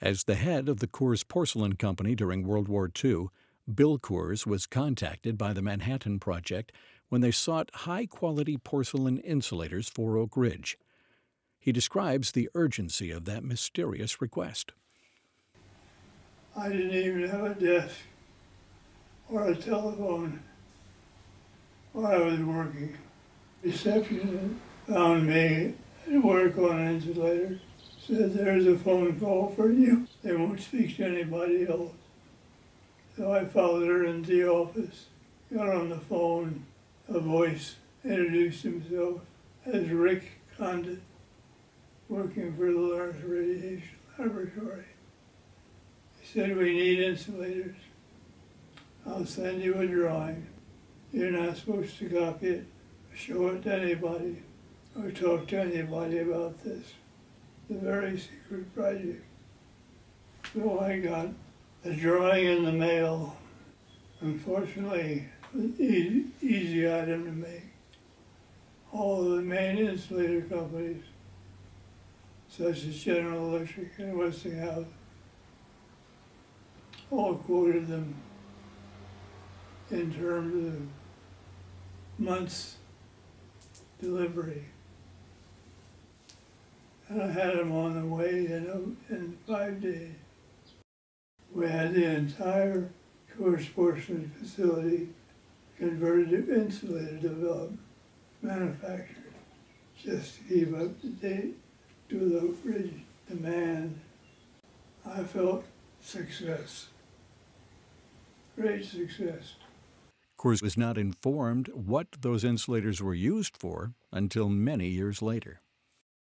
As the head of the Coors Porcelain Company during World War II, Bill Coors was contacted by the Manhattan Project when they sought high quality porcelain insulators for Oak Ridge. He describes the urgency of that mysterious request. I didn't even have a desk or a telephone while I was working. Reception found me at work on an said there's a phone call for you. They won't speak to anybody else. So I followed her into the office, got on the phone, a voice introduced himself as Rick Condit, working for the Lawrence Radiation Laboratory. He said, we need insulators. I'll send you a drawing. You're not supposed to copy it, show it to anybody, or talk to anybody about this. A very secret project. So I got a drawing in the mail. Unfortunately, an easy, easy item to make. All the main insulator companies, such as General Electric and Westinghouse, all quoted them in terms of months delivery. And I had them on the way in, in five days. We had the entire Coors Porcelain facility converted to insulator development, manufactured, just to keep up to date to the Ridge demand. I felt success, great success. Coors was not informed what those insulators were used for until many years later.